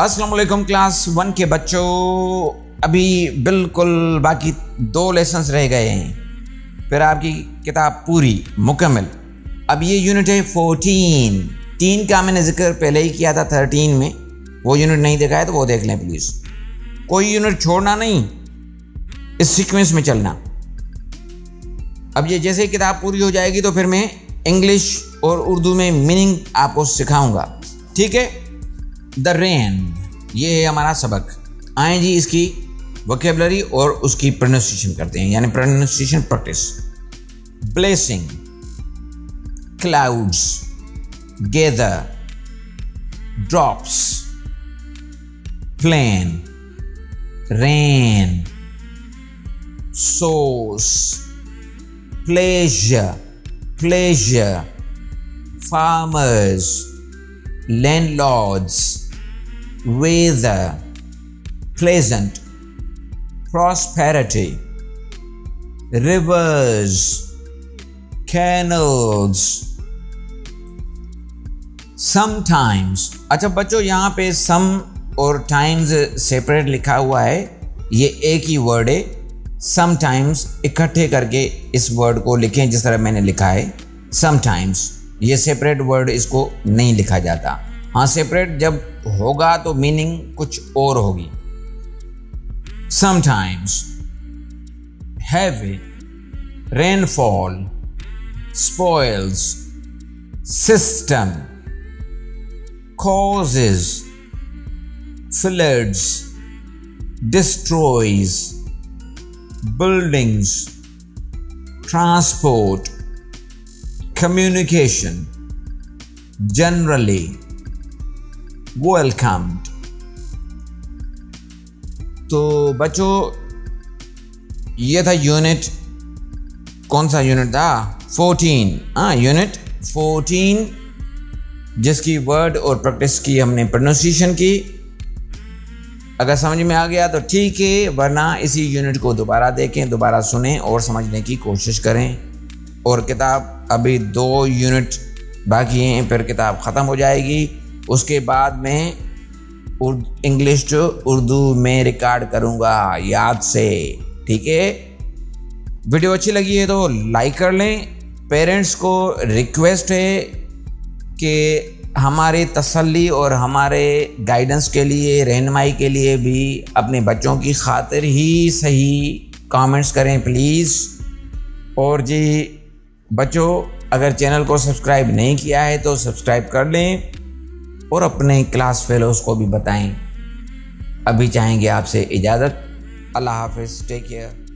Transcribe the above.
अस्सलाम वालेकुम class one के बच्चों। अभी बिल्कुल बाकी दो लेसन्स रह गए हैं। फिर आपकी किताब पूरी, मुकम्मल। अब ये यूनिट है फोर्टीन तीन का मैंने ज़िक्र पहले ही किया था थर्टीन में। वो यूनिट नहीं देखा है तो वो देख लें प्लीज़ कोई यूनिट छोड़ना नहीं। इस सीक्वेंस में चलना। अब ये जैसे ही किताब पूरी हो जाएगी तो फिर मैं इंग्लिश और उर्दू में मीनिंग आपको सिखाऊँगा। ठीक है? The rain. ये है हमारा सबक। आए जी इसकी वोकेबलरी और उसकी प्रोनाउंसिएशन करते हैं यानी pronunciation practice blessing clouds gather drops plain rain source pleasure, pleasure, farmers, landlords, weather, pleasant, prosperity, rivers, canals, sometimes अच्छा बच्चों यहाँ पे सम और टाइम्स सेपरेट लिखा हुआ है ये एक ही वर्ड है समटाइम्स इकट्ठे करके इस वर्ड को लिखें जिस तरह मैंने लिखा है समटाइम्स ये सेपरेट वर्ड इसको नहीं लिखा जाता। हाँ सेपरेट जब होगा तो मीनिंग कुछ और होगी sometimes heavy rainfall spoils system causes floods destroys buildings, transport, communication, generally, Welcomed. तो बच्चों, ये था यूनिट कौन सा यूनिट था? फोर्टीन हाँ यूनिट फोर्टीन जिसकी वर्ड और प्रैक्टिस की हमने प्रोनाउंसिएशन की। अगर समझ में आ गया तो ठीक है, वरना इसी यूनिट को दोबारा देखें, दोबारा सुने और समझने की कोशिश करें। और किताब, अभी दो यूनिट बाकी हैं, फिर किताब ख़त्म हो जाएगी। उसके बाद में इंग्लिश जो उर्दू में रिकॉर्ड करूँगा, याद से, ठीक है? वीडियो अच्छी लगी है तो लाइक कर लें। पेरेंट्स को रिक्वेस्ट है कि हमारे तसल्ली और हमारे गाइडेंस के लिए, रहनमाई के लिए भी अपने बच्चों की खातिर ही सही कमेंट्स करें प्लीज़ और जी, बच्चों, अगर चैनल को सब्सक्राइब नहीं किया है तो सब्सक्राइब कर लें। और अपने क्लास फेलोज़ को भी बताएँ। अभी चाहेंगे आपसे इजाज़त। अल्लाह हाफिज़ टेक केयर